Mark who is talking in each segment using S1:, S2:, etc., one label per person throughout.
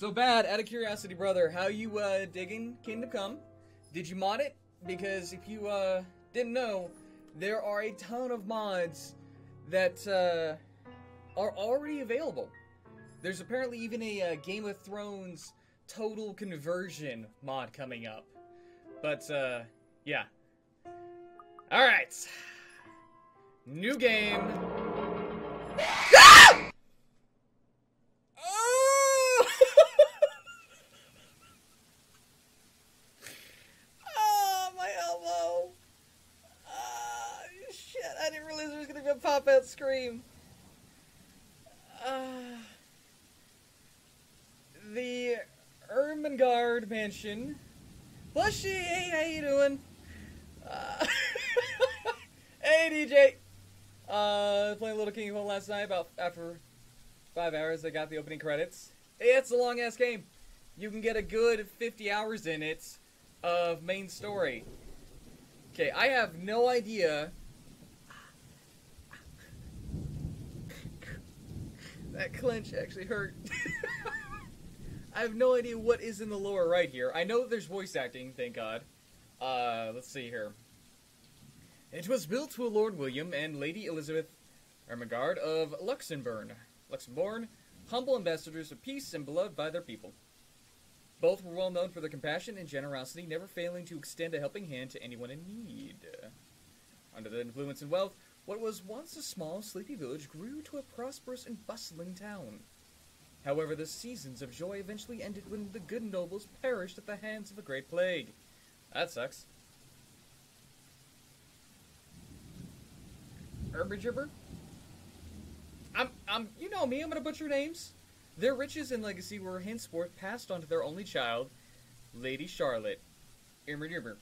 S1: So bad, out of curiosity, brother, how you uh, digging Kingdom Come? Did you mod it? Because if you uh, didn't know, there are a ton of mods that uh, are already available. There's apparently even a uh, Game of Thrones total conversion mod coming up. But uh, yeah. All right. New game. Ah! Oh! oh, my elbow. Ah, shit, I didn't realize there was out scream. Ah. the Ermengarde Mansion. Bushy, hey, how you doing? Uh, hey, DJ. Uh, playing Little King of Kong last night. About after five hours, I got the opening credits. It's a long ass game. You can get a good 50 hours in it of main story. Okay, I have no idea. That clench actually hurt. I have no idea what is in the lower right here. I know there's voice acting, thank God. Uh, let's see here. It was built to Lord William and Lady Elizabeth Ermengarde of Luxembourg. Luxembourg, humble ambassadors of peace and beloved by their people. Both were well known for their compassion and generosity, never failing to extend a helping hand to anyone in need. Under the influence and wealth, what was once a small, sleepy village grew to a prosperous and bustling town. However, the seasons of joy eventually ended when the good nobles perished at the hands of a great plague. That sucks. Herbagibber? I'm, I'm, you know me, I'm gonna butcher names. Their riches and legacy were henceforth passed on to their only child, Lady Charlotte. Herbagibber.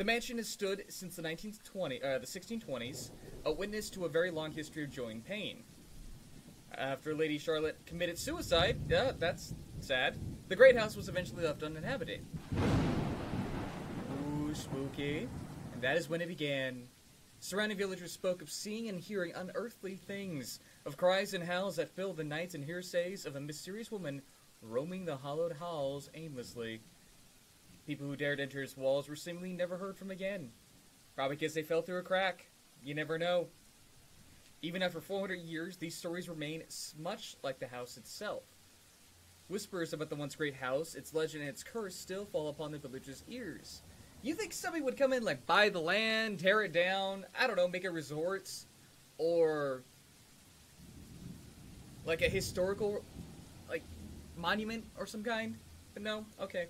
S1: The mansion has stood since the 1920, uh, the 1620s, a witness to a very long history of joy and pain. After Lady Charlotte committed suicide, yeah, that's sad. The great house was eventually left uninhabited. Ooh, spooky. And that is when it began. Surrounding villagers spoke of seeing and hearing unearthly things, of cries and howls that filled the nights and hearsays of a mysterious woman roaming the hollowed halls aimlessly. People who dared enter its walls were seemingly never heard from again. Probably because they fell through a crack. You never know. Even after 400 years, these stories remain much like the house itself. Whispers about the once great house, its legend, and its curse still fall upon the villagers' ears. You think somebody would come in, like, buy the land, tear it down, I don't know, make it resort, or like a historical, like, monument or some kind? But no, okay.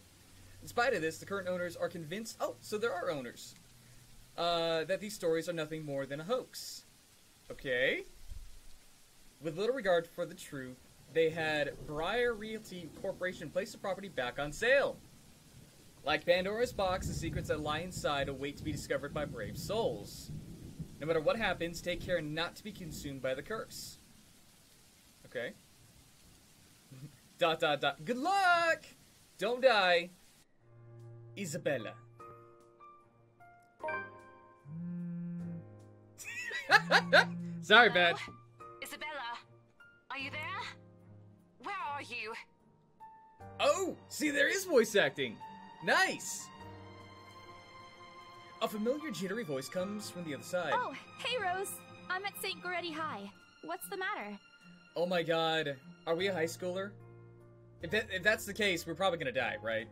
S1: In spite of this, the current owners are convinced, oh, so there are owners, uh, that these stories are nothing more than a hoax. Okay. With little regard for the truth, they had Briar Realty Corporation place the property back on sale. Like Pandora's box, the secrets that lie inside await to be discovered by brave souls. No matter what happens, take care not to be consumed by the curse. Okay. dot dot dot. Good luck! Don't die. Isabella. Hmm. Sorry, bad.
S2: Isabella, are you there? Where are you?
S1: Oh, see, there is voice acting. Nice. A familiar jittery voice comes from the other side.
S3: Oh, hey Rose. I'm at St. Goretti High. What's the matter?
S1: Oh my god. Are we a high schooler? If, that, if that's the case, we're probably gonna die, right?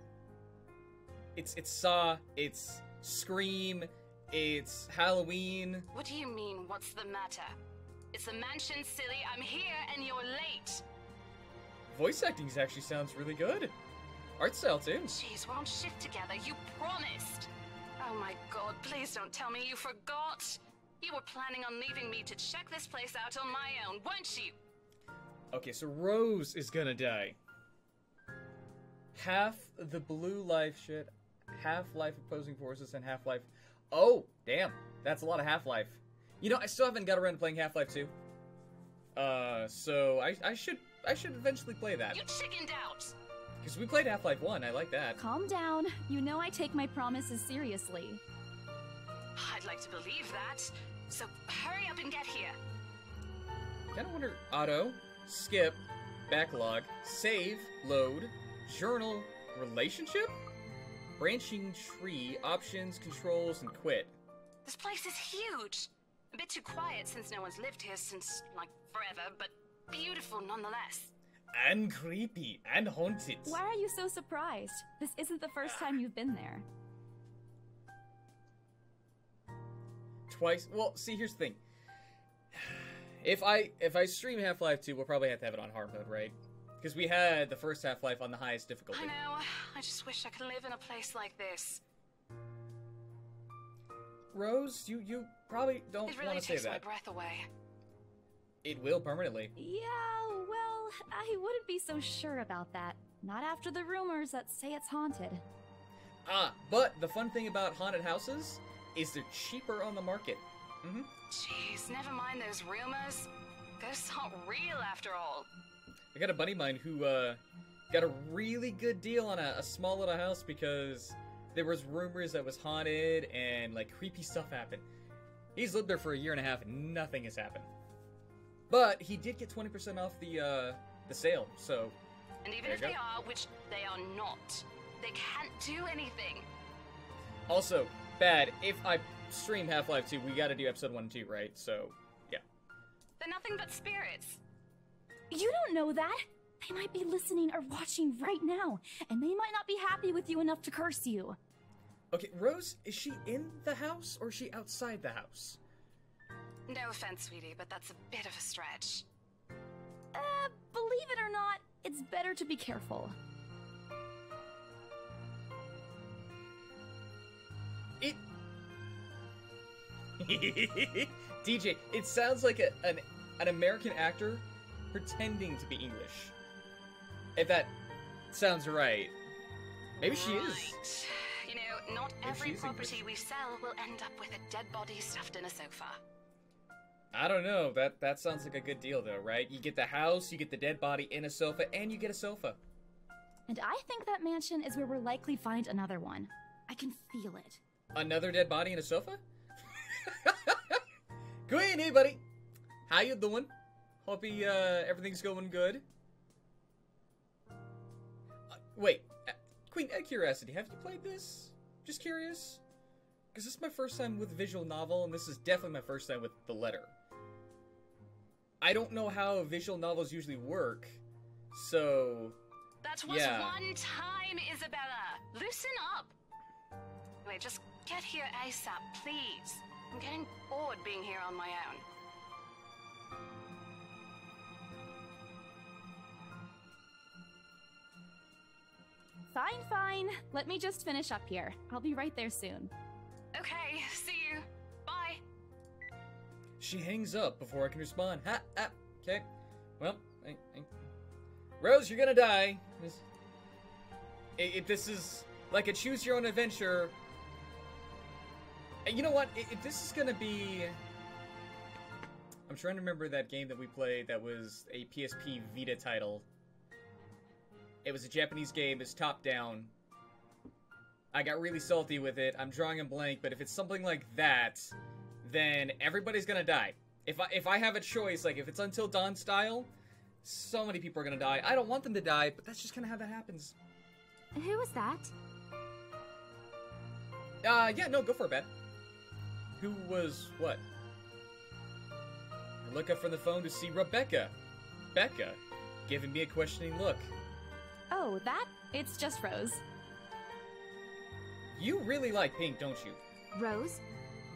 S1: It's it's Saw, it's Scream, it's Halloween.
S2: What do you mean, what's the matter? It's the mansion, silly. I'm here and you're late.
S1: Voice acting actually sounds really good. Art style too.
S2: Jeez, we're on shift together. You promised. Oh my god, please don't tell me you forgot. You were planning on leaving me to check this place out on my own, weren't you?
S1: Okay, so Rose is gonna die. Half the blue life shit, half life opposing forces, and half life. Oh, damn, that's a lot of Half Life. You know, I still haven't got around to playing Half Life 2. Uh, so I, I should I should eventually play that.
S2: You chickened out.
S1: Because we played Half Life 1, I like that.
S3: Calm down. You know I take my promises seriously.
S2: I'd like to believe that. So hurry up and get here.
S1: Kinda wonder, Auto, Skip, backlog, save, load, journal, relationship, branching tree, options, controls, and quit.
S2: This place is huge. A bit too quiet since no one's lived here since, like, forever, but beautiful nonetheless.
S1: And creepy and haunted.
S3: Why are you so surprised? This isn't the first time you've been there.
S1: Twice. Well, see, here's the thing. If I if I stream Half Life 2, we'll probably have to have it on hard mode, right? Because we had the first Half Life on the highest difficulty.
S2: I know. I just wish I could live in a place like this.
S1: Rose, you you probably don't
S2: It
S1: want to say that.
S2: It takes my breath away.
S1: It will permanently.
S3: Yeah, well, I wouldn't be so sure about that. Not after the rumors that say it's haunted.
S1: Ah, but the fun thing about haunted houses is they're cheaper on the market. Mm-hmm.
S2: Jeez, never mind those rumors. Ghosts aren't real after all.
S1: I got a buddy of mine who uh, got a really good deal on a, a small little house because there was rumors that it was haunted and like creepy stuff happened. He's lived there for a year and a half and nothing has happened. But he did get 20% off the uh, the sale, so
S2: And even if
S1: you
S2: they are, which they are not, they can't do anything.
S1: also bad. If I stream Half Life 2, we got to do episode 1 and 2, right? So, yeah.
S2: They're nothing but spirits.
S3: You don't know that! They might be listening or watching right now, and they might not be happy with you enough to curse you.
S1: Okay, Rose, is she in the house or is she outside the house?
S2: No offense, sweetie, but that's a bit of a stretch.
S3: Uh, believe it or not, it's better to be careful.
S1: It. DJ, it sounds like a, an an American actor pretending to be English. If that sounds right. Maybe she is.
S2: Right. You know, not
S1: If
S2: every
S1: she's
S2: property
S1: English.
S2: we sell will end up with a dead body stuffed in a sofa.
S1: I don't know. That that sounds like a good deal though, right? You get the house, you get the dead body in a sofa, and you get a sofa.
S3: And I think that mansion is where we'll likely find another one. I can feel it.
S1: Another dead body in a sofa? Queenie, buddy. How you doing? Hope you, uh, everything's going good. Uh, wait, uh, Queen, out of curiosity, have you played this? Just curious? Because this is my first time with visual novel, and this is definitely my first time with the letter. I don't know how visual novels usually work, so
S2: That was
S1: Yeah.
S2: one time, Isabella. Loosen up. Wait, just get here ASAP, please. I'm getting bored being here on my own.
S3: Fine, fine. Let me just finish up here. I'll be right there soon.
S2: Okay, see you. Bye.
S1: She hangs up before I can respond. Ha, ha. okay. Well, I, I... Rose, you're gonna die. This, if this is like a choose your own adventure, you know what? If this is gonna be, I'm trying to remember that game that we played that was a PSP Vita title. It was a Japanese game. It's top down. I got really salty with it. I'm drawing a blank, but if it's something like that, then everybody's gonna die. If I if I have a choice, like if it's Until Dawn style, so many people are gonna die. I don't want them to die, but that's just kind of how that happens.
S3: Who was that?
S1: Uh, yeah, no, go for it, Bet. Who was what? I look up from the phone to see Rebecca. Becca, giving me a questioning look.
S3: Oh, that? It's just Rose.
S1: You really like pink, don't you?
S4: Rose?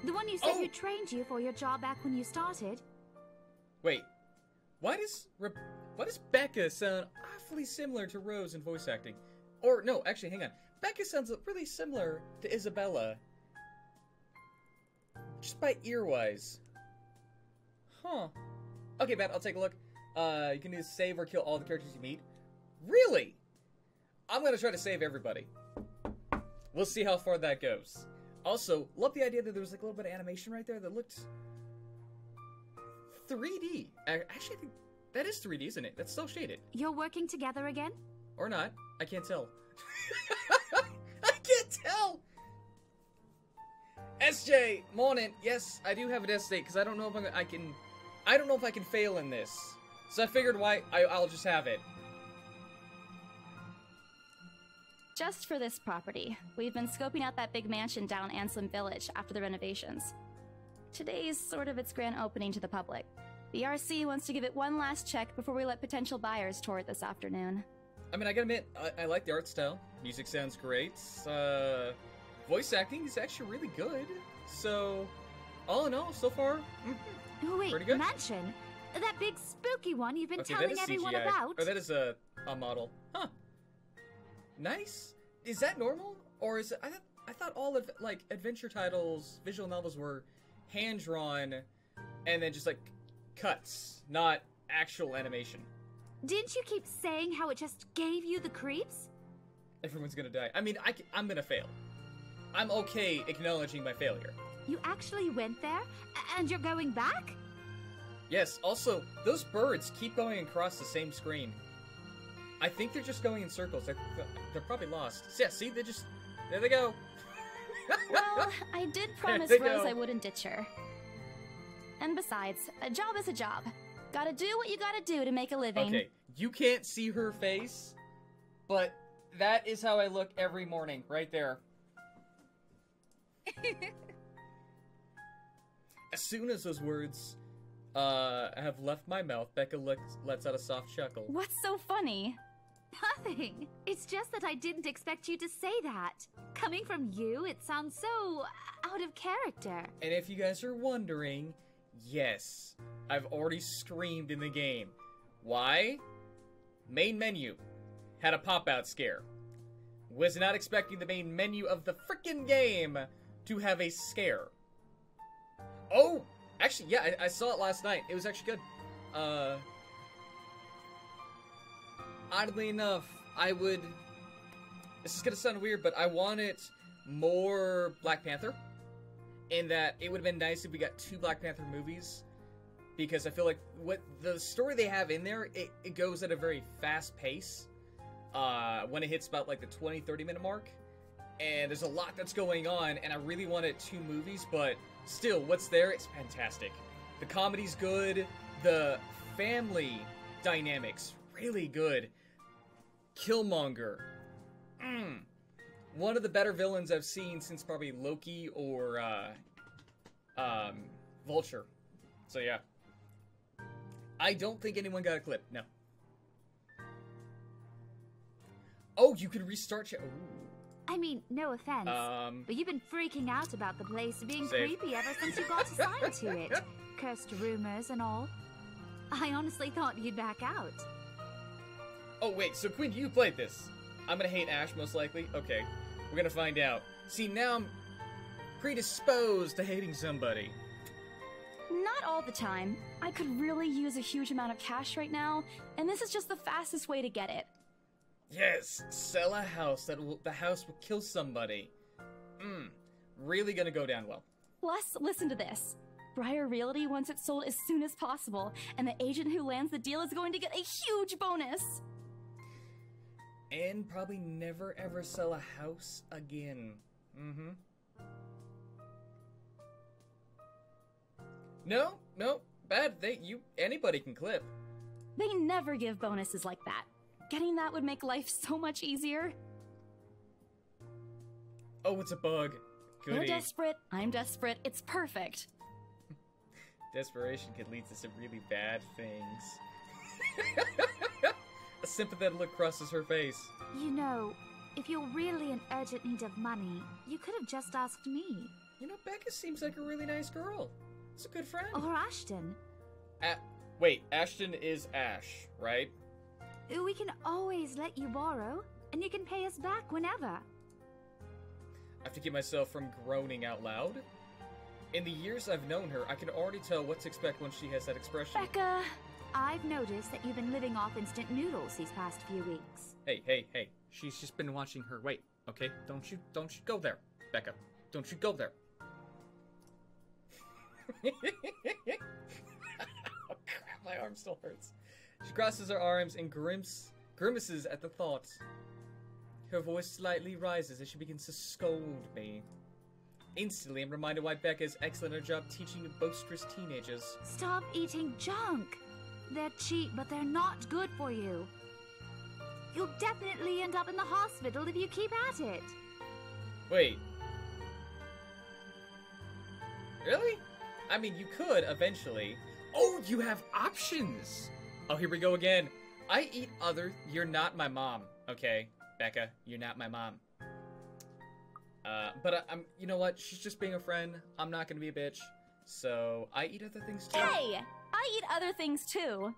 S4: The one you said
S1: Oh!
S4: who trained you for your job back when you started?
S1: Wait, why does Re- why does Becca sound awfully similar to Rose in voice acting? Or no, actually, hang on. Becca sounds really similar to Isabella, just by earwise. Huh. Okay, Matt, I'll take a look. Uh, you can either save or kill all the characters you meet. Really? I'm gonna try to save everybody. We'll see how far that goes. Also, love the idea that there was like a little bit of animation right there that looked 3D. Actually, I think that is 3D, isn't it? That's still shaded.
S4: You're working together again?
S1: Or not. I can't tell. I can't tell! SJ, morning. Yes, I do have a death state because I don't know if I'm, I can. I don't know if I can fail in this. So I figured why I, I'll just have it.
S3: Just for this property, we've been scoping out that big mansion down Anselm Village after the renovations. Today's sort of its grand opening to the public. The RC wants to give it one last check before we let potential buyers tour it this afternoon.
S1: I mean, I gotta admit, I, I like the art style. Music sounds great. Uh, voice acting is actually really good. So, all in all, so far, mhm.
S4: Oh, wait,
S1: Pretty good.
S4: mansion? That big spooky one you've been
S1: okay,
S4: telling everyone
S1: CGI.
S4: about?
S1: Or that is a, a model. Huh. Nice. Is that normal? Or is it, I, th- I thought all of, like, adventure titles, visual novels were hand-drawn and then just, like, cuts, not actual animation.
S4: Didn't you keep saying how it just gave you the creeps?
S1: Everyone's gonna die. I mean, I, am gonna fail. I'm okay acknowledging my failure.
S4: You actually went there? And you're going back?
S1: Yes, also, those birds keep going across the same screen. I think they're just going in circles. They're, they're probably lost. Yeah, see, they just. There they go.
S3: Well, I did promise Rose
S1: go.
S3: I wouldn't ditch her. And besides, a job is a job. Gotta do what you gotta do to make a living.
S1: okay, you can't see her face, but that is how I look every morning, right there. as soon as those words uh, have left my mouth, Becca lets, lets out a soft chuckle.
S3: What's so funny?
S4: Nothing. It's just that I didn't expect you to say that. Coming from you, it sounds so out of character.
S1: And if you guys are wondering, yes, I've already screamed in the game. Why? Main menu had a pop out scare. Was not expecting the main menu of the frickin' game to have a scare. Oh, actually, yeah, I, I saw it last night. It was actually good. Uh, oddly enough, I would. This is gonna sound weird, but I wanted more Black Panther in that it would have been nice if we got two Black Panther movies because I feel like what the story they have in there it, it goes at a very fast pace uh, when it hits about like the 20 30 minute mark and there's a lot that's going on and I really wanted two movies but still what's there it's fantastic the comedy's good the family dynamics really good Killmonger mm, one of the better villains I've seen since probably Loki or uh, um, Vulture. So yeah, I don't think anyone got a clip. No. Oh, you can restart. Ch-
S4: I mean, no offense.
S1: Um,
S4: But you've been freaking out about the place being creepy ever since you got assigned to it. Cursed rumors and all. I honestly thought you'd back out.
S1: Oh wait, so Quinn, you played this. I'm gonna hate Ash most likely. Okay, we're gonna find out. See, now I'm predisposed to hating somebody.
S3: Not all the time. I could really use a huge amount of cash right now, and this is just the fastest way to get it.
S1: Yes, sell a house that will, the house will kill somebody. Hmm, really gonna go down well.
S3: Plus, listen to this. Briar Realty wants it sold as soon as possible, and the agent who lands the deal is going to get a huge bonus.
S1: And probably never ever sell a house again. Mm-hmm. No, no, bad. They you anybody can clip.
S3: They never give bonuses like that. Getting that would make life so much easier.
S1: Oh, it's a bug.
S3: They're desperate, I'm desperate, it's perfect.
S1: Desperation could lead to some really bad things. a sympathetic look crosses her face.
S4: You know, if you're really in urgent need of money, you could have just asked me.
S1: You know, Becca seems like a really nice girl. It's a good friend.
S4: Or Ashton.
S1: A- wait, Ashton is Ash, right?
S4: We can always let you borrow, and you can pay us back whenever.
S1: I have to keep myself from groaning out loud. In the years I've known her, I can already tell what to expect when she has that expression.
S3: Becca,
S4: I've noticed that you've been living off instant noodles these past few weeks.
S1: Hey, hey, hey. She's just been watching her weight, okay? Don't you don't you go there, Becca. Don't you go there. oh crap, my arm still hurts. She crosses her arms and grims, grimaces at the thought. Her voice slightly rises as she begins to scold me. Instantly, I'm reminded why Becca is excellent at her job teaching boisterous teenagers.
S4: Stop eating junk! They're cheap, but they're not good for you. You'll definitely end up in the hospital if you keep at it.
S1: Wait. Really? I mean, you could eventually. Oh, you have options! Oh, here we go again. I eat other. You're not my mom, okay? Becca, you're not my mom. Uh, but I, I'm. You know what? She's just being a friend. I'm not gonna be a bitch. So I eat other things too.
S3: Hey! I eat other things too.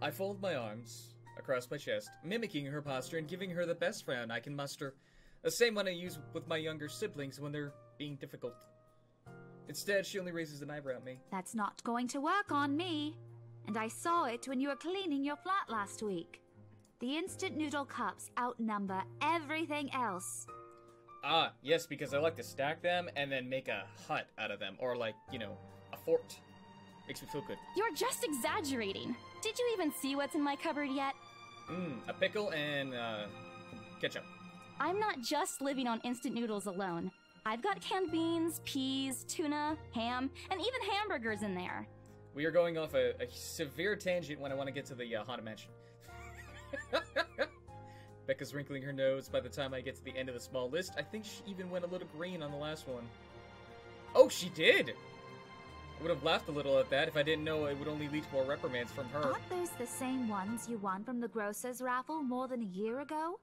S1: I fold my arms across my chest, mimicking her posture and giving her the best frown I can muster. The same one I use with my younger siblings when they're being difficult. Instead, she only raises an eyebrow at me.
S4: That's not going to work on me. And I saw it when you were cleaning your flat last week. The instant noodle cups outnumber everything else.
S1: Ah, yes, because I like to stack them and then make a hut out of them, or like, you know, a fort. Makes me feel good.
S3: You're just exaggerating. Did you even see what's in my cupboard yet?
S1: Mmm, a pickle and, uh, ketchup.
S3: I'm not just living on instant noodles alone. I've got canned beans, peas, tuna, ham, and even hamburgers in there.
S1: We are going off a, a severe tangent when I want to get to the uh, Haunted Mansion. Becca's wrinkling her nose by the time I get to the end of the small list. I think she even went a little green on the last one. Oh, she did! I would have laughed a little at that if I didn't know it would only lead to more reprimands from her.
S4: Aren't those the same ones you won from the grocer's raffle more than a year ago?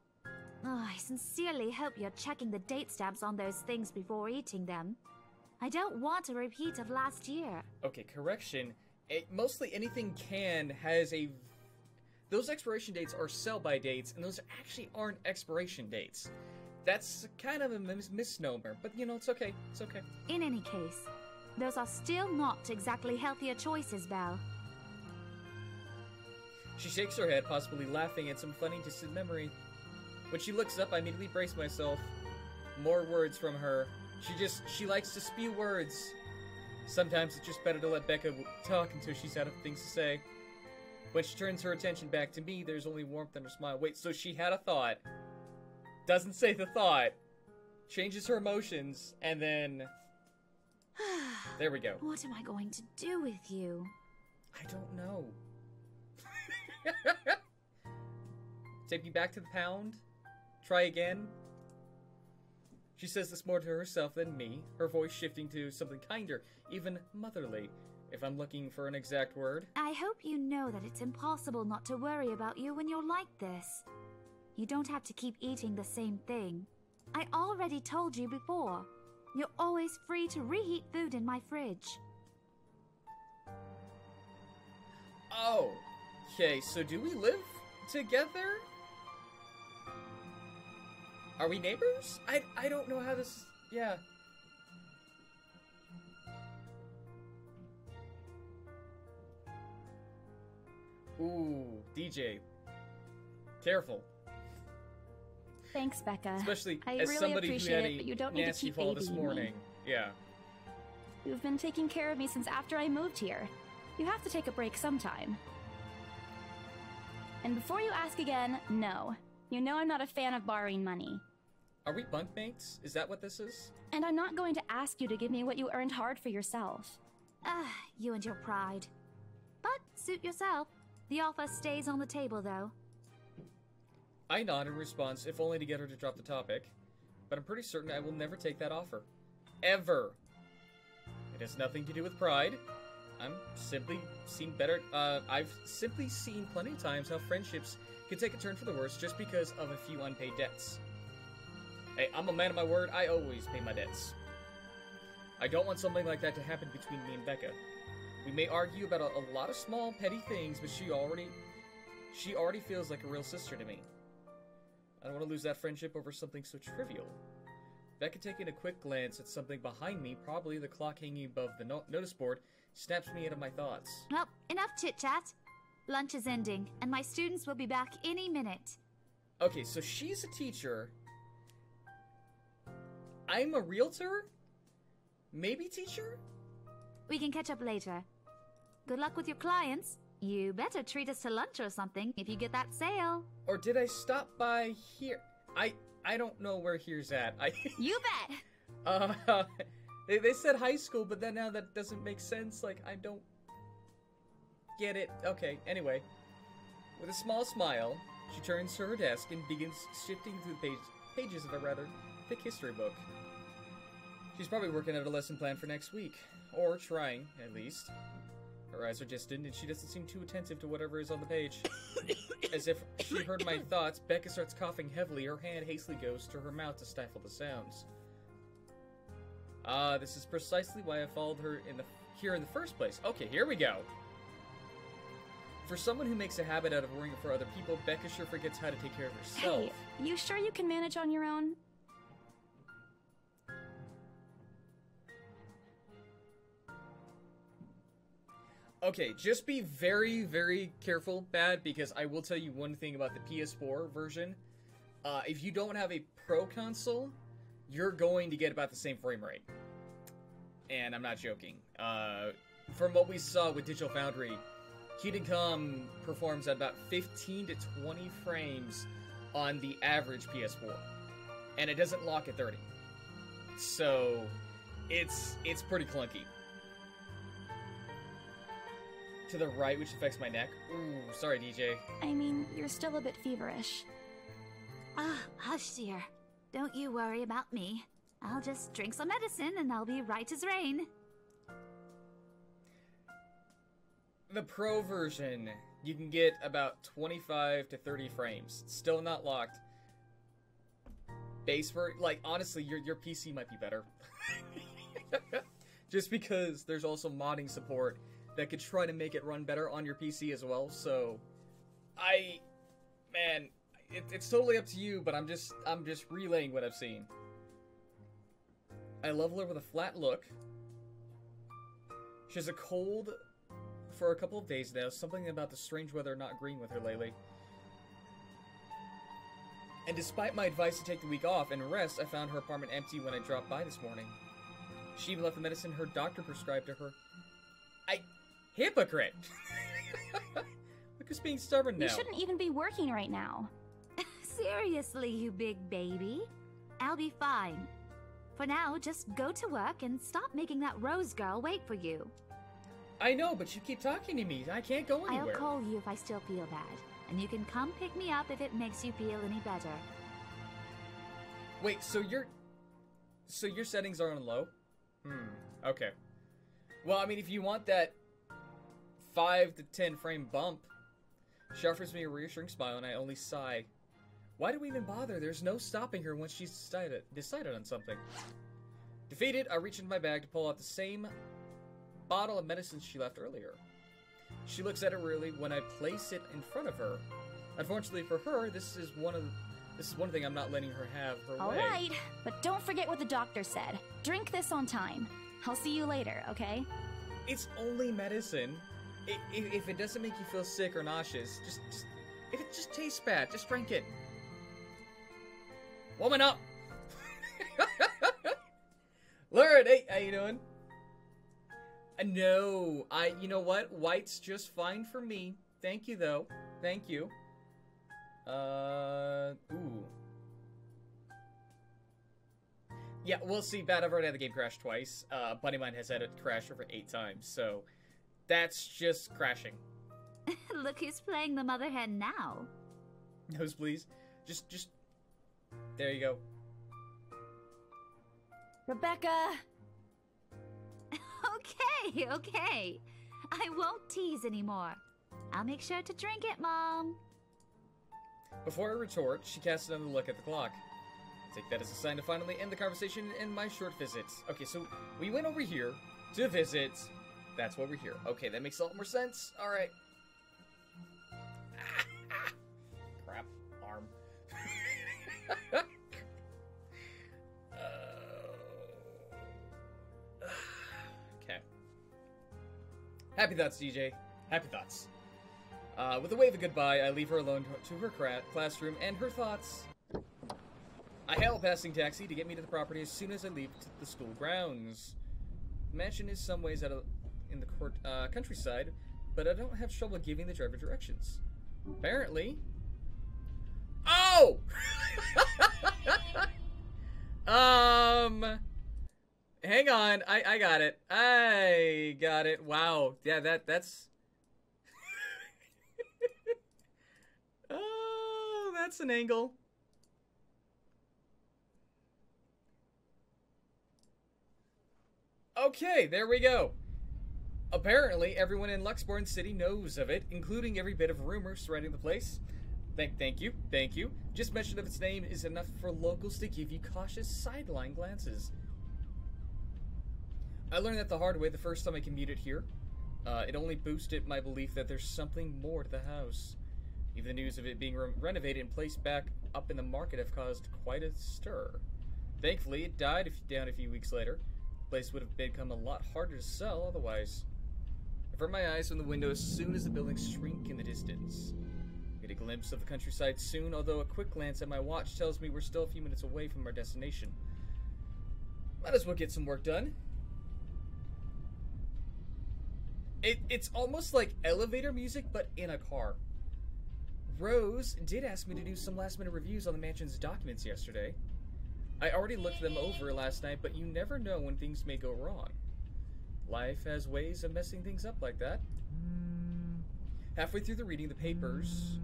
S4: Oh, I sincerely hope you're checking the date stamps on those things before eating them. I don't want a repeat of last year.
S1: Okay, correction. It, mostly anything canned has a. Those expiration dates are sell by dates, and those actually aren't expiration dates. That's kind of a mis- misnomer, but you know, it's okay. It's okay.
S4: In any case, those are still not exactly healthier choices, Belle.
S1: She shakes her head, possibly laughing at some funny distant memory. When she looks up, I immediately brace myself. More words from her. She just, she likes to spew words. Sometimes it's just better to let Becca talk until she's out of things to say. When she turns her attention back to me, there's only warmth in her smile. Wait, so she had a thought. Doesn't say the thought. Changes her emotions, and then. There we go.
S4: What am I going to do with you?
S1: I don't know. Take me back to the pound? Try again? She says this more to herself than me, her voice shifting to something kinder, even motherly, if I'm looking for an exact word.
S4: I hope you know that it's impossible not to worry about you when you're like this. You don't have to keep eating the same thing. I already told you before. You're always free to reheat food in my fridge.
S1: Oh, okay, so do we live together? Are we neighbors? I, I don't know how this. Yeah. Ooh, DJ. Careful.
S3: Thanks, Becca.
S1: Especially
S3: I
S1: as
S3: really
S1: somebody who
S3: appreciate
S1: had
S3: it,
S1: a
S3: but you don't need to
S1: nasty
S3: keep
S1: fall this
S3: babying me.
S1: morning. Yeah.
S3: You've been taking care of me since after I moved here. You have to take a break sometime. And before you ask again, no. You know I'm not a fan of borrowing money.
S1: Are we bunkmates? Is that what this is?
S3: And I'm not going to ask you to give me what you earned hard for yourself.
S4: Ah, you and your pride. But suit yourself. The offer stays on the table, though.
S1: I nod in response, if only to get her to drop the topic. But I'm pretty certain I will never take that offer. Ever. It has nothing to do with pride. I'm simply seen better. Uh, I've simply seen plenty of times how friendships can take a turn for the worse just because of a few unpaid debts. Hey, I'm a man of my word. I always pay my debts. I don't want something like that to happen between me and Becca. We may argue about a, a lot of small, petty things, but she already, she already feels like a real sister to me. I don't want to lose that friendship over something so trivial. Becca taking a quick glance at something behind me, probably the clock hanging above the no- notice board, snaps me out of my thoughts.
S4: Well, enough chit chat. Lunch is ending, and my students will be back any minute.
S1: Okay, so she's a teacher. I'm a realtor? Maybe teacher?
S4: We can catch up later. Good luck with your clients. You better treat us to lunch or something if you get that sale.
S1: Or did I stop by here? I I don't know where here's at. I
S3: You bet!
S1: uh They, they said high school, but then now that doesn't make sense. Like, I don't get it. Okay, anyway. With a small smile, she turns to her desk and begins shifting through the page, pages of a rather thick history book. She's probably working out a lesson plan for next week. Or trying, at least. Her eyes are distant, and she doesn't seem too attentive to whatever is on the page. As if she heard my thoughts, Becca starts coughing heavily. Her hand hastily goes to her mouth to stifle the sounds. Ah, this is precisely why I followed her in the here in the first place. Okay, here we go. For someone who makes a habit out of worrying for other people, Becca sure forgets how to take care of herself.
S3: Hey, you sure you can manage on your own?
S1: Okay, just be very, very careful, Bad, because I will tell you one thing about the PS4 version. Uh, if you don't have a Pro console, you're going to get about the same frame rate. And I'm not joking. Uh, from what we saw with Digital Foundry, Kingdom Come performs at about 15 to 20 frames on the average PS4, and it doesn't lock at 30. So, it's it's pretty clunky. To the right, which affects my neck. Ooh, sorry, DJ.
S3: I mean, you're still a bit feverish.
S4: Ah, hush, dear. Don't you worry about me. I'll just drink some medicine and I'll be right as rain.
S1: The Pro version, you can get about 25 to 30 frames. Still not locked. Base for like honestly, your your PC might be better. Just because there's also modding support that could try to make it run better on your PC as well. So, I, man, it, it's totally up to you. But I'm just I'm just relaying what I've seen. I level her with a flat look. She has a cold for a couple of days now. Something about the strange weather not agreeing with her lately. And despite my advice to take the week off and rest, I found her apartment empty when I dropped by this morning. She even left the medicine her doctor prescribed to her. I. Hypocrite! Look who's being stubborn now.
S3: You shouldn't even be working right now.
S4: Seriously, you big baby. I'll be fine. For now, just go to work and stop making that Rose girl wait for you.
S1: I know, but you keep talking to me. I can't go anywhere.
S4: I'll call you if I still feel bad, and you can come pick me up if it makes you feel any better.
S1: Wait, so your so your settings are on low? Hmm. Okay. Well, I mean, if you want that five to ten frame bump, she offers me a reassuring smile, and I only sigh. Why do we even bother? There's no stopping her once she's decided decided on something. Defeated, I reach into my bag to pull out the same bottle of medicine she left earlier. She looks at it really when I place it in front of her. Unfortunately for her, this is one of this is one thing I'm not letting her have her
S3: All
S1: way.
S3: right, but don't forget what the doctor said. Drink this on time. I'll see you later, okay?
S1: It's only medicine. If, if it doesn't make you feel sick or nauseous, just, just if it just tastes bad, just drink it. Woman up. Lauren, hey, how you doing? Uh, no, I. You know what? White's just fine for me. Thank you, though. Thank you. Uh, ooh. Yeah, we'll see. Bad. I've already had the game crash twice. Uh, a buddy mine has had it crash over eight times, so that's just crashing.
S4: Look who's playing the mother hen now.
S1: Nose, please. Just, just. There you go.
S3: Rebecca!
S4: Okay, okay. I won't tease anymore. I'll make sure to drink it, Mom.
S1: Before I retort, she casts another look at the clock. Take that as a sign to finally end the conversation and my short visit. Okay, so we went over here to visit. That's why we're here. Okay, that makes a lot more sense. All right. Crap, arm. Uh, okay. Happy thoughts, DJ. Happy thoughts. Uh, with a wave of goodbye, I leave her alone to her classroom and her thoughts. I hail a passing taxi to get me to the property as soon as I leave the school grounds. The mansion is some ways out of, in the court, uh, countryside, but I don't have trouble giving the driver directions. Apparently. Oh! um. hang on. I I got it. I got it. Wow. Yeah, that that's. oh, that's an angle. Okay, there we go. Apparently, everyone in Luxbourne City knows of it, including every bit of rumor surrounding the place. Thank, thank you, thank you. Just mention of its name is enough for locals to give you cautious sideline glances. I learned that the hard way the first time I commuted here. Uh, it only boosted my belief that there's something more to the house. Even the news of it being re- renovated and placed back up in the market have caused quite a stir. Thankfully, it died down a few weeks later. The place would have become a lot harder to sell otherwise. I avert my eyes from the window as soon as the buildings shrink in the distance. Get a glimpse of the countryside soon, although a quick glance at my watch tells me we're still a few minutes away from our destination. Might as well get some work done. It, it's almost like elevator music, but in a car. Rose did ask me to do some last minute reviews on the mansion's documents yesterday. I already looked them over last night, but you never know when things may go wrong. Life has ways of messing things up like that. Hmm. Halfway through the reading the papers,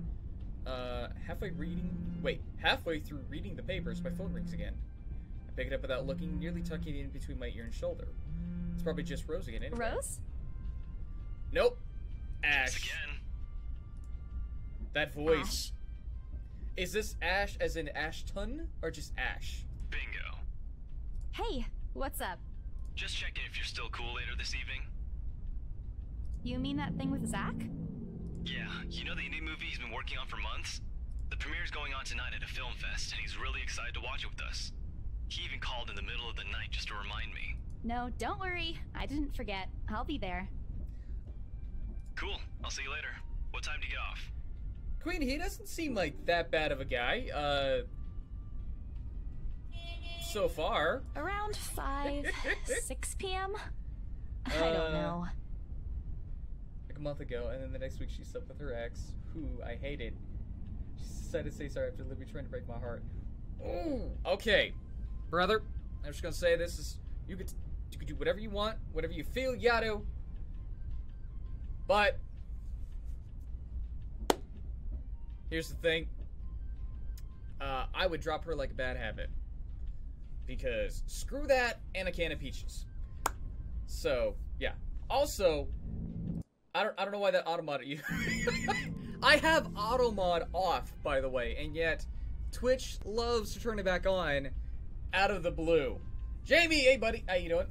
S1: hmm. uh, halfway reading, wait, halfway through reading the papers, my phone rings again. I pick it up without looking, nearly tucking it in between my ear and shoulder. Hmm. It's probably just Rose again. Anyway.
S3: Rose?
S1: Nope.
S5: Yes,
S1: Ash.
S5: again.
S1: That voice. Is this Ash as in Ashton or just Ash?
S5: Bingo.
S3: Hey, what's up?
S5: Just checking if you're still cool later this evening.
S3: You mean that thing with Zach?
S5: Yeah, you know the indie movie he's been working on for months? The premiere's going on tonight at a film fest, and he's really excited to watch it with us. He even called in the middle of the night just to remind me.
S3: No, don't worry. I didn't forget. I'll be there.
S5: Cool, I'll see you later. What time do you get off?
S1: Queen, he doesn't seem like that bad of a guy. Uh, so far.
S3: Around 5, 6 p.m.? I
S1: Uh,
S3: don't know.
S1: Like a month ago, and then the next week she slept with her ex, who I hated. She decided to say sorry after literally trying to break my heart. Ooh. Okay, brother. I'm just gonna say this is you could you could do whatever you want, whatever you feel, Yato. But here's the thing. Uh, I would drop her like a bad habit because screw that and a can of peaches. So yeah. Also, I don't I don't know why that automod you. I have automod off by the way, and yet Twitch loves to turn it back on out of the blue. Jamie, hey buddy, how you doing?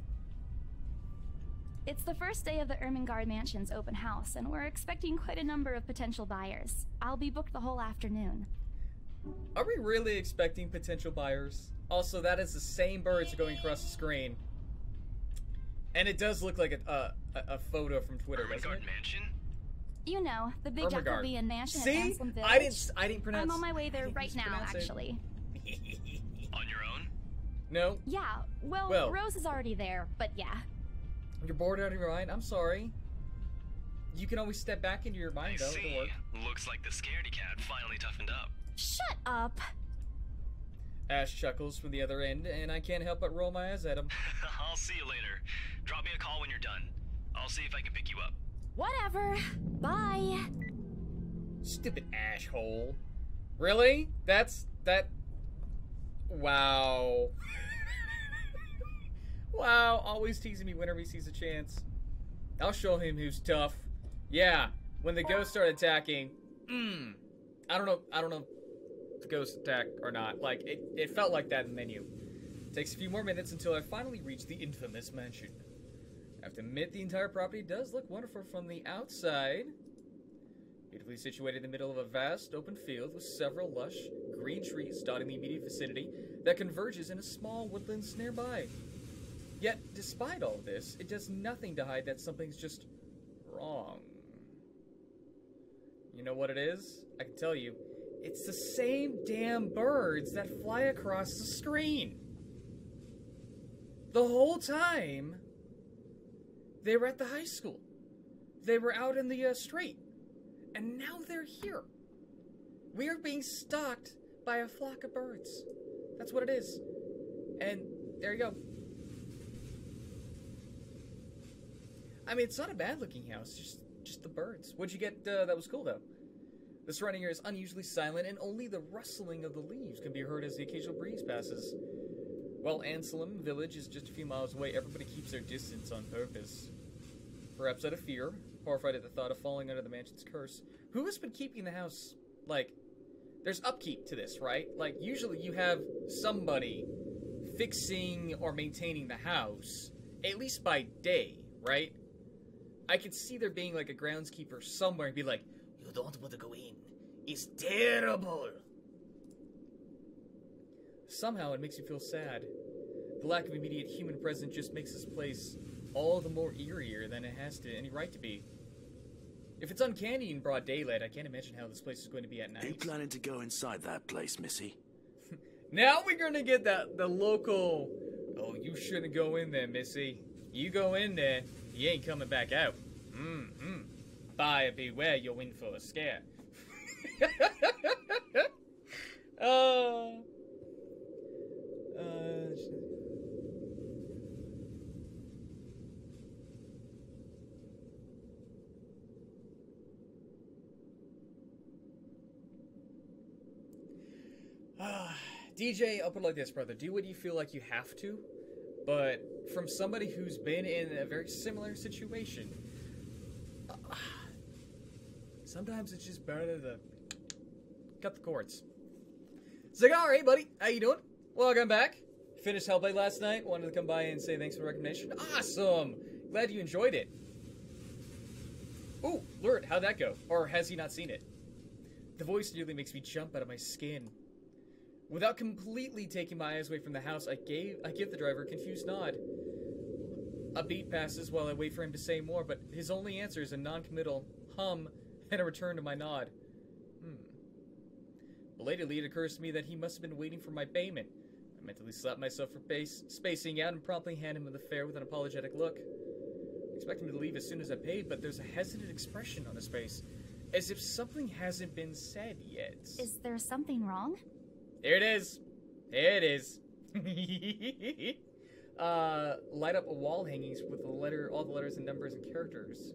S3: It's the first day of the Ermengarde Mansion's open house, and we're expecting quite a number of potential buyers. I'll be booked the whole afternoon.
S1: Are we really expecting potential buyers? Also, that is the same birds going across the screen. And it does look like a, a, a- a photo from Twitter, doesn't it?
S5: Mansion?
S3: You know, the big
S1: Ermengarde.
S3: Jacobean mansion
S1: See?
S3: at Anselm Village.
S1: I didn't I didn't pronounce
S3: I'm on my way there right now, actually.
S5: On your own?
S1: no,
S3: Yeah, well,
S1: Well-
S3: Rose is already there, but yeah.
S1: you're bored out of your mind. I'm sorry. You can always step back into your
S5: I
S1: mind, though. It'll
S5: see. Looks like the scaredy cat finally toughened up.
S3: Shut up!
S1: Ash chuckles from the other end, and I can't help but roll my eyes at him.
S5: I'll see you later. Drop me a call when you're done. I'll see if I can pick you up.
S3: Whatever. Bye.
S1: Stupid ash hole. Really? That's that. Wow. wow, always teasing me whenever he sees a chance. I'll show him who's tough. Yeah, when the ghosts start attacking, mm, I don't know. I don't know if the ghosts attack or not. Like it, it felt like that in the menu. Takes a few more minutes until I finally reach the infamous mansion. I have to admit, the entire property does look wonderful from the outside. Beautifully situated in the middle of a vast open field with several lush green trees dotting the immediate vicinity that converges in a small woodlands nearby. Yet, despite all this, it does nothing to hide that something's just wrong. You know what it is? I can tell you. It's the same damn birds that fly across the screen. The whole time, they were at the high school. They were out in the uh, street. And now they're here. We are being stalked by a flock of birds. That's what it is. And there you go. I mean, it's not a bad looking house, just just the birds. What'd you get uh, that was cool though? The surrounding area is unusually silent, and only the rustling of the leaves can be heard as the occasional breeze passes. While Anselm village is just a few miles away, everybody keeps their distance on purpose. Perhaps out of fear, horrified at the thought of falling under the mansion's curse. Who has been keeping the house, like, there's upkeep to this, right? Like, usually you have somebody fixing or maintaining the house, at least by day, right? I could see there being, like, a groundskeeper somewhere and be like, You don't want to go in. It's terrible. Somehow it makes you feel sad. The lack of immediate human presence just makes this place all the more eerier than it has to any right to be. If it's uncanny in broad daylight, I can't imagine how this place is going to be at night.
S6: Are You
S1: night.
S6: planning to go inside that place, Missy?
S1: Now we're gonna get that the local. Oh, you shouldn't go in there, Missy. You go in there, you ain't coming back out. Mm mm. Buyer beware, you're in for a scare. uh, uh, Ah, DJ, put it like this, brother. Do what you feel like you have to, but from somebody who's been in a very similar situation, sometimes it's just better to cut the cords. Cigar, hey buddy, how you doing? Welcome back. Finished Hellblade last night. Wanted to come by and say thanks for the recommendation. Awesome. Glad you enjoyed it. Ooh, Lurid, how'd that go? Or has he not seen it? The voice nearly makes me jump out of my skin. Without completely taking my eyes away from the house, I gave I give the driver a confused nod. A beat passes while I wait for him to say more, but his only answer is a non-committal hum and a return to my nod. Hmm. Belatedly, it occurs to me that he must have been waiting for my payment. I mentally slap myself for pace, spacing out and promptly hand him the fare with an apologetic look. I expect him to leave as soon as I paid, but there's a hesitant expression on his face, as if something hasn't been said yet.
S3: Is there something wrong?
S1: There it is. There it is. uh, light up a wall hangings with the letter, all the letters and numbers and characters.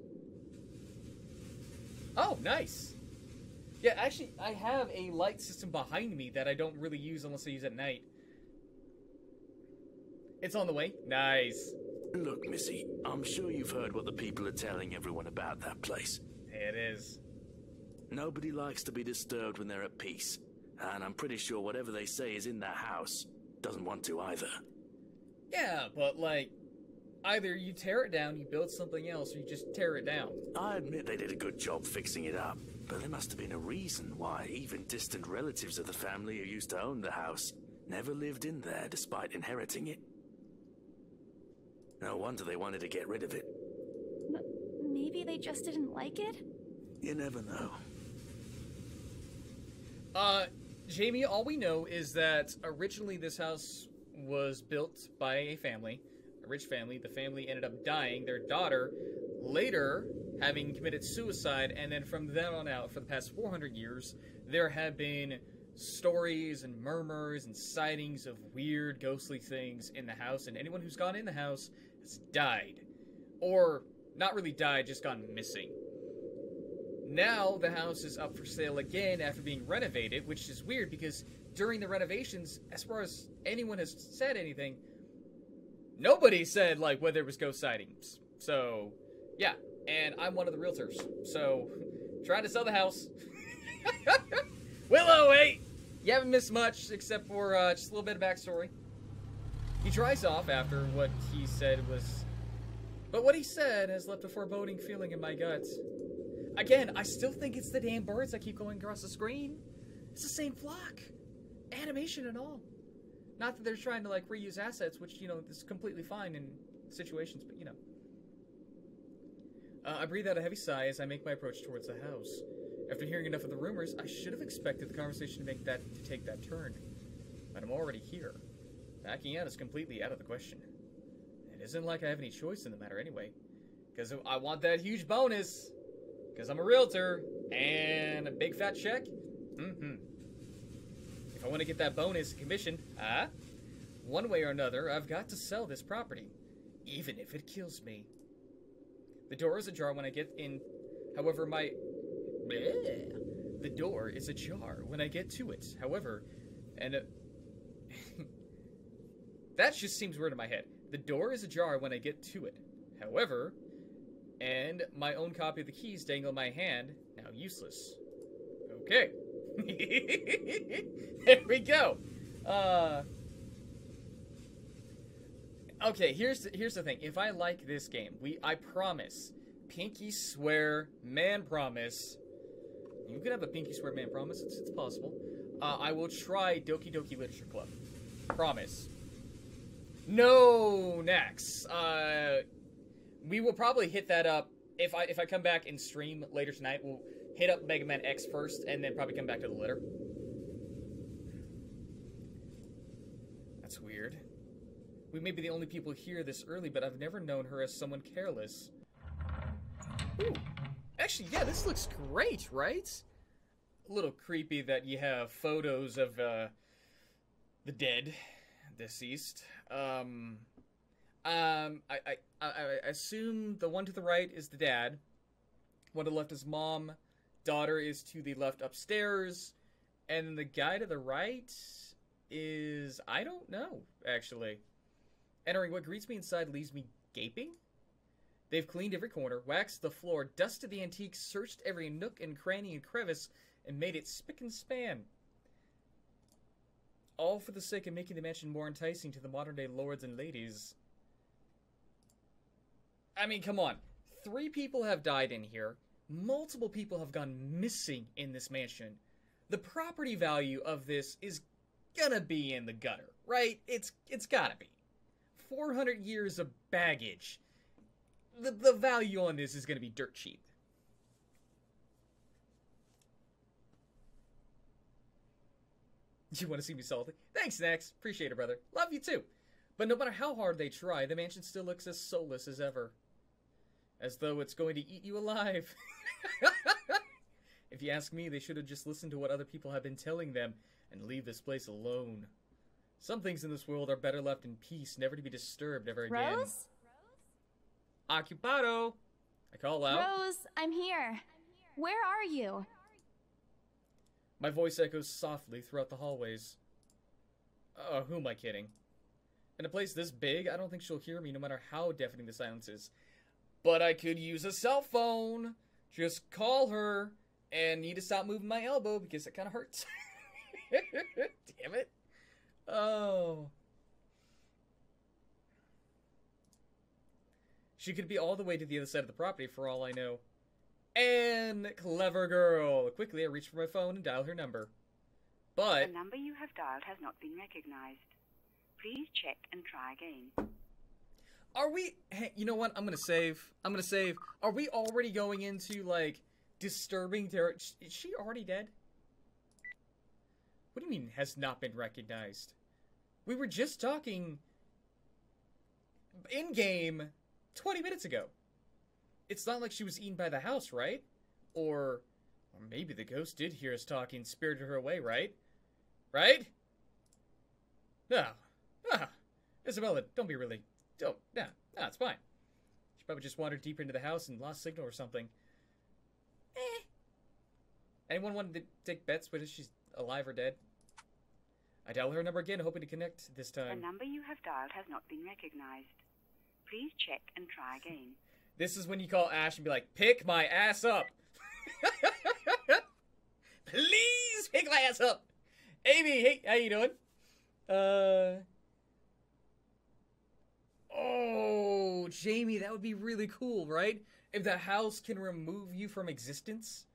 S1: Oh, nice. Yeah, actually, I have a light system behind me that I don't really use unless I use at night. It's on the way. Nice.
S6: Look, Missy, I'm sure you've heard what the people are telling everyone about that place.
S1: It is.
S6: Nobody likes to be disturbed when they're at peace. And I'm pretty sure whatever they say is in that house doesn't want to either.
S1: Yeah, but like, either you tear it down, you build something else, or you just tear it down.
S6: I admit they did a good job fixing it up, but there must have been a reason why even distant relatives of the family who used to own the house never lived in there despite inheriting it. No wonder they wanted to get rid of it.
S3: M- maybe they just didn't like it?
S6: You never know.
S1: Uh, Jamie, all we know is that originally this house was built by a family, a rich family. The family ended up dying. Their daughter, later, having committed suicide, and then from then on out, for the past 400 years, there have been stories and murmurs and sightings of weird, ghostly things in the house, and anyone who's gone in the house has died. Or, not really died, just gone missing. Now the house is up for sale again after being renovated, which is weird because during the renovations, as far as anyone has said anything, nobody said like whether it was ghost sightings. So, yeah, and I'm one of the realtors. So, trying to sell the house. Willow, wait! You haven't missed much except for uh, just a little bit of backstory. He drives off after what he said was. But what he said has left a foreboding feeling in my guts. Again, I still think it's the damn birds that keep going across the screen. It's the same flock. Animation and all. Not that they're trying to like reuse assets, which, you know, is completely fine in situations, but you know. Uh, I breathe out a heavy sigh as I make my approach towards the house. After hearing enough of the rumors, I should have expected the conversation to make that to take that turn. But I'm already here. Backing out is completely out of the question. It isn't like I have any choice in the matter anyway. Because I want that huge bonus. Because I'm a realtor. And a big fat check. Mm-hmm. I want to get that bonus commission, ah, one way or another, I've got to sell this property. Even if it kills me. The door is ajar when I get in. However, my. Bleh. The door is ajar when I get to it. However, and. Uh, that just seems weird in my head. The door is ajar when I get to it. However, and my own copy of the keys dangle in my hand, now useless. Okay. there we go. Uh, okay, here's the, here's the thing. If I like this game, we I promise, pinky swear, man promise. You can have a pinky swear, man promise. It's, it's possible. Uh, I will try Doki Doki Literature Club. Promise. No, next. Uh, we will probably hit that up if I if I come back and stream later tonight. We'll hit up Mega Man X first, and then probably come back to the letter. That's weird. We may be the only people here this early, but I've never known her as someone careless. Ooh. Actually, yeah, this looks great, right? A little creepy that you have photos of uh, the dead, deceased. Um, um, I, I, I, I assume the one to the right is the dad. One to the left is mom. Daughter is to the left upstairs. And the guy to the right is. I don't know, actually. Entering what greets me inside leaves me gaping. They've cleaned every corner, waxed the floor, dusted the antiques, searched every nook and cranny and crevice, and made it spick and span. All for the sake of making the mansion more enticing to the modern day lords and ladies. I mean, come on. Three people have died in here. Multiple people have gone missing in this mansion. The property value of this is gonna be in the gutter, right? It's it's gotta be. 400 years of baggage. The, the value on this is gonna be dirt cheap. You want to see me salty? Thanks, Nex. Appreciate it, brother. Love you too. But no matter how hard they try, the mansion still looks as soulless as ever. As though it's going to eat you alive. if you ask me, they should have just listened to what other people have been telling them and leave this place alone. Some things in this world are better left in peace, never to be disturbed ever again.
S3: Rose?
S1: Occupado! I call out.
S3: Rose, I'm here. Where are you?
S1: My voice echoes softly throughout the hallways. Oh, who am I kidding? In a place this big, I don't think she'll hear me no matter how deafening the silence is. But I could use a cell phone. Just call her and need to stop moving my elbow because it kind of hurts. Damn it. Oh. She could be all the way to the other side of the property for all I know. And clever girl. Quickly, I reach for my phone and dial her number. But
S7: The number you have dialed has not been recognized. Please check and try again.
S1: Are we? Hey, you know what? I'm gonna save. I'm gonna save. Are we already going into like disturbing territory? Is she already dead? What do you mean has not been recognized? We were just talking in game 20 minutes ago. It's not like she was eaten by the house, right? Or, or maybe the ghost did hear us talking, spirited her away, right? Right? No. Ah, Isabella, don't be really. Don't. Nah, nah, it's fine. She probably just wandered deeper into the house and lost signal or something. Eh. Anyone want to take bets whether she's alive or dead? I dial her number again, hoping to connect this time.
S7: The number you have dialed has not been recognized. Please check and try again.
S1: This is when you call Ash and be like, "Pick my ass up." Please pick my ass up. Amy, hey, how you doing? Uh. Oh, Jamie, that would be really cool, right? If the house can remove you from existence,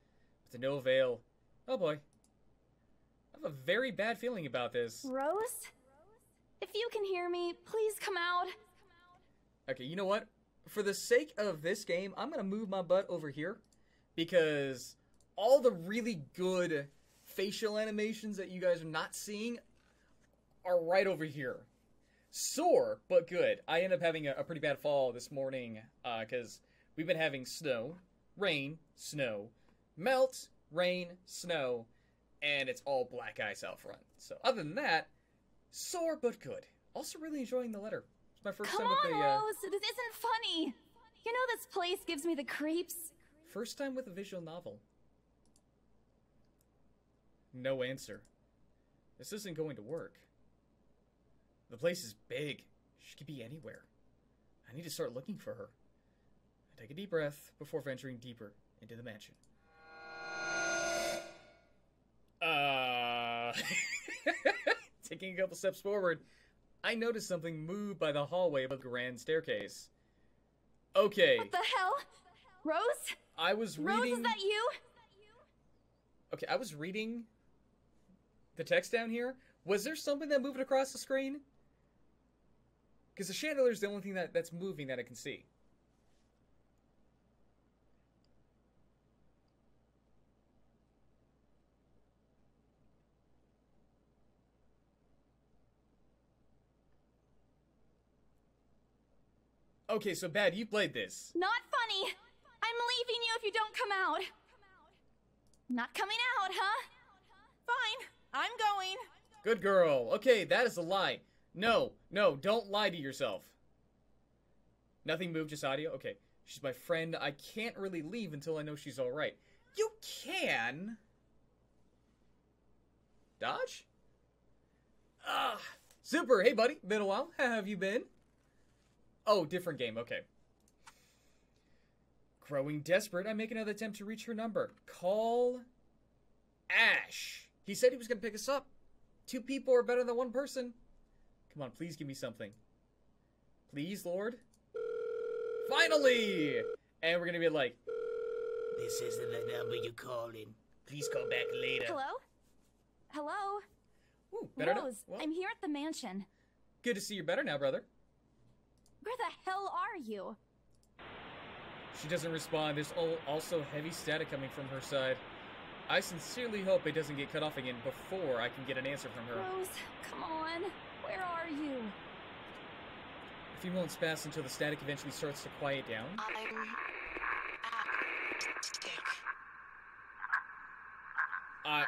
S1: but to no avail. Oh boy, I have a very bad feeling about this.
S3: Rose? If you can hear me, please come out.
S1: Okay, you know what? For the sake of this game, I'm gonna move my butt over here because all the really good facial animations that you guys are not seeing are right over here. Sore, but good. I end up having a, a pretty bad fall this morning because we've been having snow, rain, snow, melt, rain, snow, and it's all black ice out front. So other than that, sore but good. Also really enjoying the letter. It's my first
S3: Come
S1: time with
S3: on,
S1: the. Uh,
S3: Rose. This isn't funny. You know this place gives me the creeps.
S1: First time with a visual novel. No answer. This isn't going to work. The place is big. She could be anywhere. I need to start looking for her. I take a deep breath before venturing deeper into the mansion. Uh, taking a couple steps forward, I notice something move by the hallway of the grand staircase. Okay,
S3: What the hell? Rose?
S1: I was reading.
S3: Rose, is that you?
S1: Okay, I was reading the text down here. Was there something that moved across the screen? Because the chandelier is the only thing that, that's moving that I can see. Okay, so bad, you played this.
S3: Not funny. I'm leaving you if you don't come out. Not coming out, huh?
S8: Fine, I'm going.
S1: Good girl. Okay, that is a lie. No, no, don't lie to yourself. Nothing moved, just audio? Okay. She's my friend. I can't really leave until I know she's alright. You can. Dodge? Ah, super. Hey, buddy. Been a while. How have you been? Oh, different game. Okay. Growing desperate, I make another attempt to reach her number. Call Ash. He said he was going to pick us up. Two people are better than one person. Come on, please give me something. Please, Lord. Finally! And we're gonna be like,
S9: This isn't the number you're calling. Please call back later.
S3: Hello? Hello?
S1: ooh.
S3: Rose,
S1: Well,
S3: I'm here at the mansion.
S1: good to see you better now, brother.
S3: Where the hell are you?
S1: She doesn't respond. There's al- also heavy static coming from her side. I sincerely hope it doesn't get cut off again before I can get an answer from her.
S3: Rose, come on. Where are you?
S1: A few moments pass until the static eventually starts to quiet down.
S2: I'm at stick.
S1: I.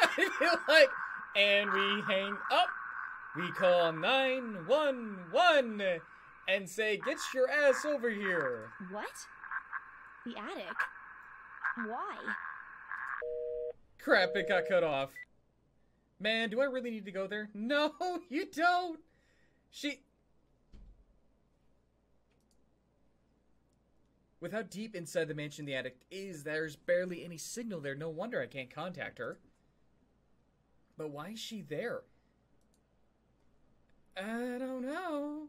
S1: I feel like, and we hang up. We call 911 and say, Get your ass over here.
S3: What? The attic? Why?
S1: Crap, it got cut off. Man, do I really need to go there? No, you don't. She. With how deep inside the mansion the attic is, there's barely any signal there. No wonder I can't contact her. But why is she there? I don't know.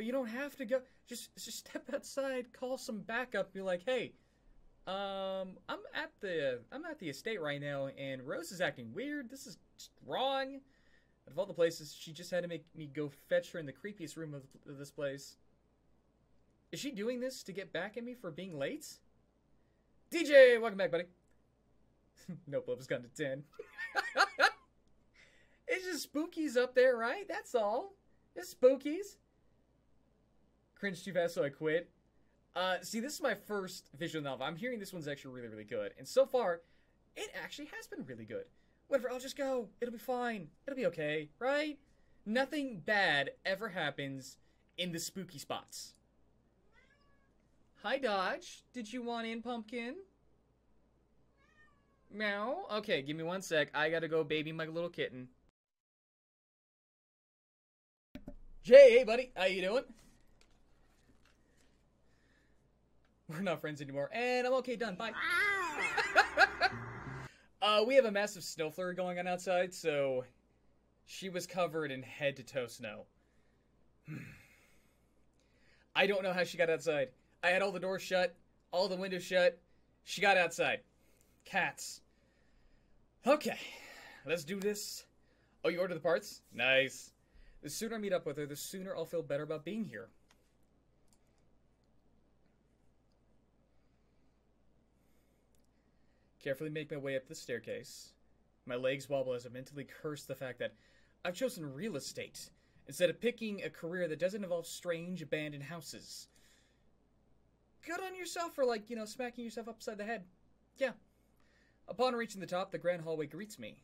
S1: But you don't have to go. Just, just step outside, call some backup, be like, hey, um, I'm at the I'm at the estate right now, and Rose is acting weird. This is wrong. Out of all the places, she just had to make me go fetch her in the creepiest room of, of this place. Is she doing this to get back at me for being late? DJ, welcome back, buddy. nope, love has gone to ten. it's just spookies up there, right? That's all. It's spookies. Cringe too fast, so I quit. Uh, see, this is my first visual novel. I'm hearing this one's actually really, really good. And so far, it actually has been really good. Whatever, I'll just go. It'll be fine. It'll be okay, right? Nothing bad ever happens in the spooky spots. Hi, Dodge. Did you want in, Pumpkin? Meow. Okay, give me one sec. I gotta go baby my little kitten. Jay, hey, buddy. How you doing? We're not friends anymore. And I'm okay, done. Bye. uh, we have a massive snow flurry going on outside, so she was covered in head to toe snow. I don't know how she got outside. I had all the doors shut, all the windows shut. She got outside. Cats. Okay, let's do this. Oh, you ordered the parts? Nice. The sooner I meet up with her, the sooner I'll feel better about being here. Carefully make my way up the staircase. My legs wobble as I mentally curse the fact that I've chosen real estate instead of picking a career that doesn't involve strange abandoned houses. Good on yourself for, like, you know, smacking yourself upside the head. Yeah. Upon reaching the top, the grand hallway greets me.